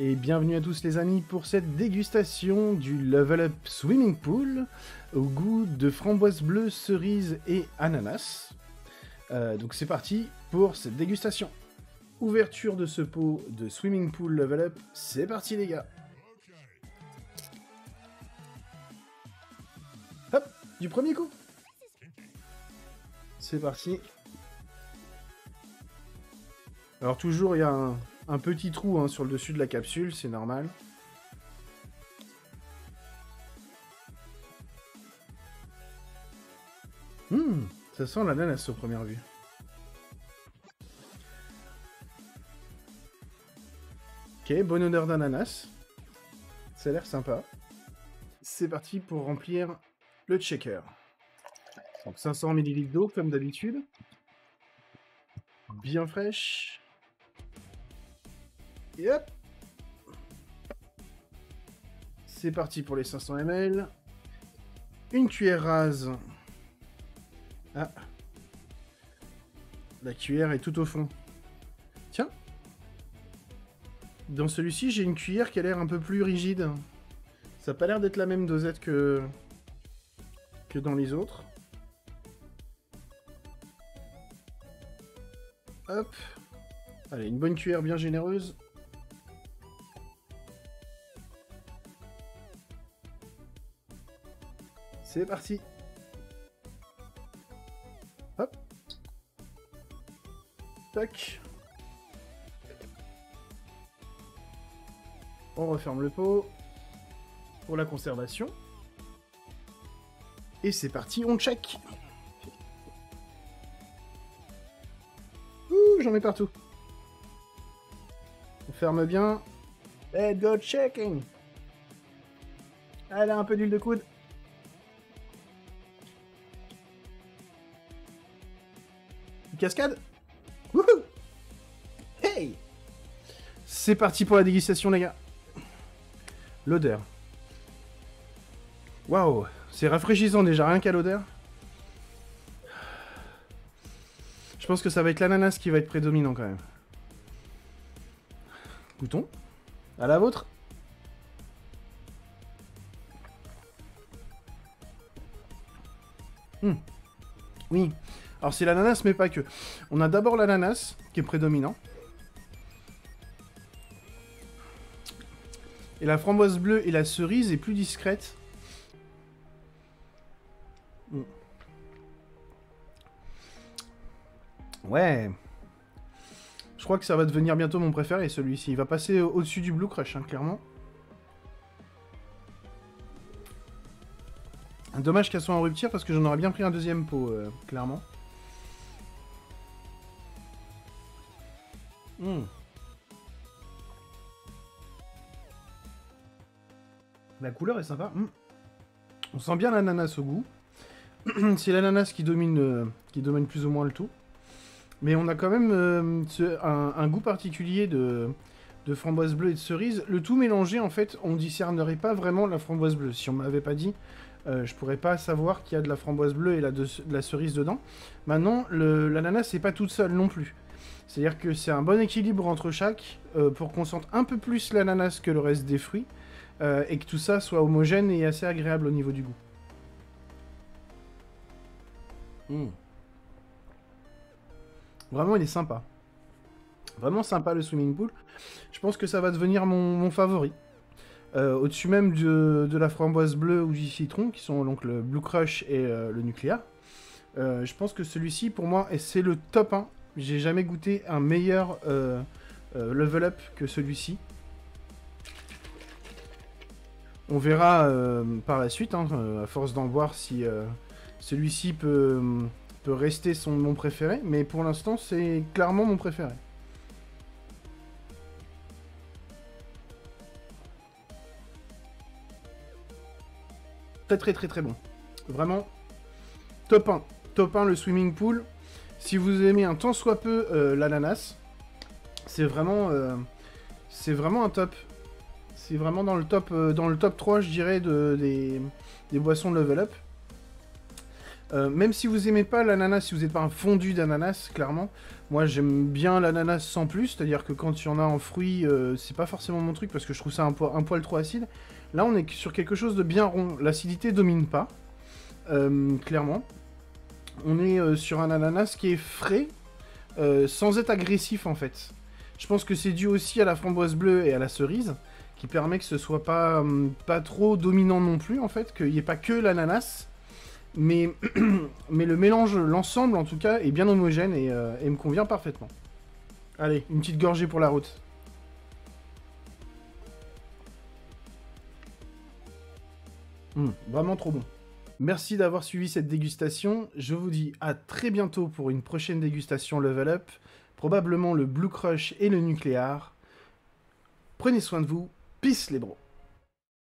et bienvenue à tous les amis pour cette dégustation du Level Up Swimming Pool au goût de framboise bleue, cerise et ananas. Euh, donc c'est parti pour cette dégustation. Ouverture de ce pot de Swimming Pool Level Up, c'est parti les gars Hop, du premier coup C'est parti. Alors toujours il y a un, un petit trou hein, sur le dessus de la capsule, c'est normal. Hum, ça sent l'ananas au première vue. Ok, bonne odeur d'ananas. Ça a l'air sympa. C'est parti pour remplir le checker. Donc 500 ml d'eau comme d'habitude. Bien fraîche. Et hop C'est parti pour les 500 ml. Une cuillère rase. Ah. La cuillère est tout au fond. Tiens. Dans celui-ci, j'ai une cuillère qui a l'air un peu plus rigide. Ça n'a pas l'air d'être la même dosette que... que dans les autres. Hop. Allez, une bonne cuillère bien généreuse. C'est parti Hop Tac On referme le pot pour la conservation. Et c'est parti, on check Ouh, j'en mets partout. On ferme bien. Let's go checking Elle a un peu d'huile de coude. Cascade Hey C'est parti pour la dégustation, les gars. L'odeur. Waouh C'est rafraîchissant déjà, rien qu'à l'odeur. Je pense que ça va être l'ananas qui va être prédominant quand même. Goûtons. À la vôtre hmm. Oui, alors c'est l'ananas, mais pas que. On a d'abord l'ananas, qui est prédominant. Et la framboise bleue et la cerise est plus discrète. Mm. Ouais. Je crois que ça va devenir bientôt mon préféré, celui-ci. Il va passer au-dessus du Blue Crush, hein, clairement. Dommage qu'elle soit en rupture, parce que j'en aurais bien pris un deuxième pot, euh, clairement. Hmm. La couleur est sympa. Hmm. On sent bien l'ananas au goût. C'est l'ananas qui domine, euh, qui domine plus ou moins le tout. Mais on a quand même euh, un, goût particulier de, framboise bleue et de cerise. Le tout mélangé, en fait, on discernerait pas vraiment la framboise bleue. Si on m'avait pas dit, euh, je pourrais pas savoir qu'il y a de la framboise bleue et de, la cerise dedans. Maintenant, l'ananas, n'est pas toute seule non plus. C'est-à-dire que c'est un bon équilibre entre chaque euh, pour qu'on sente un peu plus l'ananas que le reste des fruits euh, et que tout ça soit homogène et assez agréable au niveau du goût. Hmm. Vraiment, il est sympa. Vraiment sympa le swimming pool. Je pense que ça va devenir mon, favori. Euh, au-dessus même de, la framboise bleue ou du citron, qui sont donc le Blue Crush et le nucléaire. je pense que celui-ci, pour moi, c'est le top 1 j'ai jamais goûté un meilleur euh, euh, level up que celui-ci. On verra euh, par la suite, hein, à force d'en voir, si celui-ci peut, peut rester son, mon préféré. Mais pour l'instant, c'est clairement mon préféré. Très très très très bon. Vraiment, top 1. Top 1 le swimming pool. Si vous aimez un tant soit peu euh, l'ananas, c'est vraiment, euh, c'est vraiment un top. C'est vraiment dans le top, euh, dans le top 3, je dirais, de, des, boissons level up. Euh, même si vous aimez pas l'ananas, si vous n'êtes pas un fondu d'ananas, clairement, moi j'aime bien l'ananas sans plus, c'est-à-dire que quand il y en a en fruits, euh, c'est pas forcément mon truc parce que je trouve ça un, poil trop acide. Là, on est sur quelque chose de bien rond. L'acidité domine pas, euh, clairement. On est sur un ananas qui est frais, sans être agressif en fait. Je pense que c'est dû aussi à la framboise bleue et à la cerise, qui permet que ce soit pas, hum, trop dominant non plus en fait, qu'il n'y ait pas que l'ananas mais, le mélange, l'ensemble en tout cas, est bien homogène euh, et, me convient parfaitement. Allez, une petite gorgée pour la route. Hum, vraiment trop bon. Merci d'avoir suivi cette dégustation. Je vous dis à très bientôt pour une prochaine dégustation Level Up. Probablement le Blue Crush et le Nucléaire. Prenez soin de vous. Peace les bros.